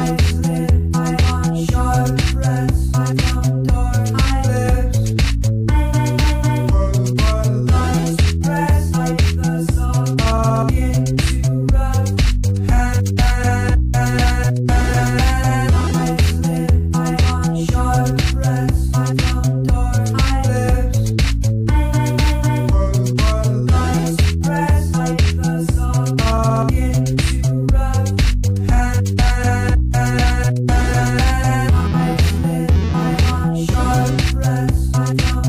Bye. I know.